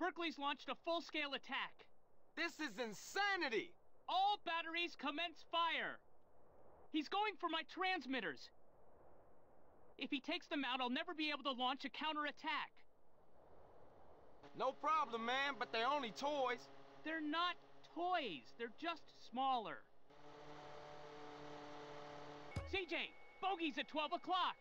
Berkley's launched a full-scale attack. This is insanity! All batteries commence fire! He's going for my transmitters! If he takes them out, I'll never be able to launch a counterattack. No problem, man, but they're only toys. They're not toys, they're just smaller. CJ, bogey's at 12 o'clock!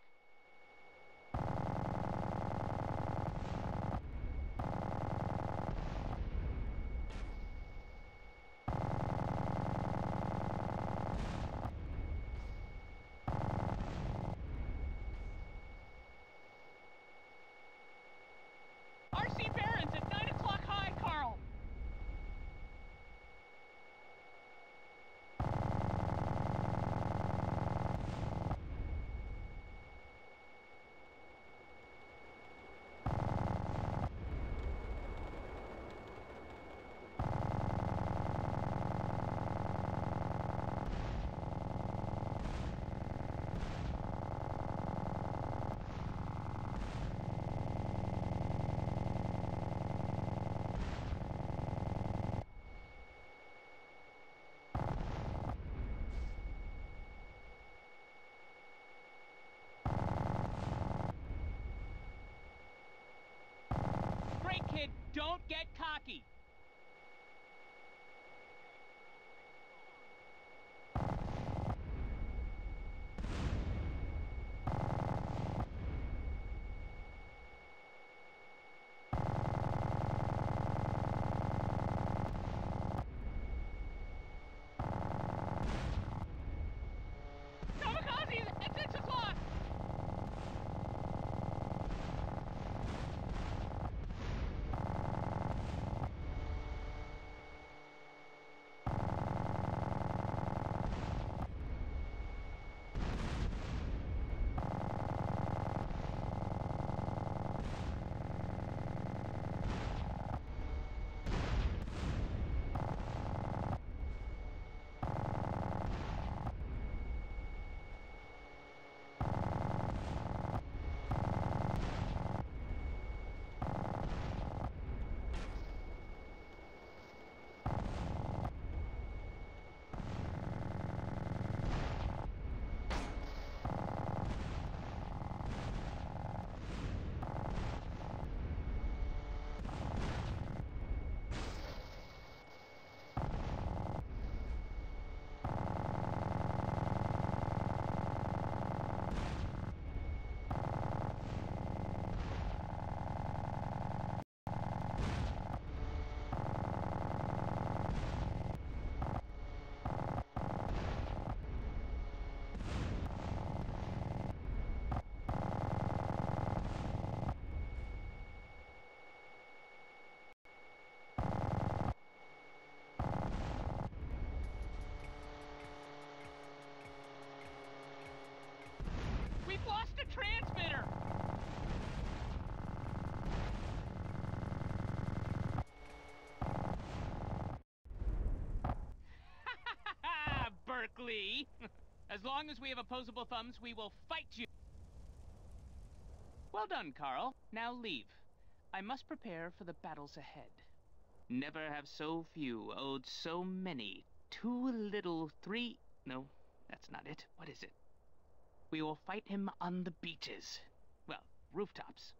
Don't get cocky! We've lost a transmitter! Berkley! As long as we have opposable thumbs, we will fight you! Well done, Carl. Now leave. I must prepare for the battles ahead. Never have so few owed so many. Too little, three... No, that's not it. What is it? We will fight him on the beaches. Well, rooftops.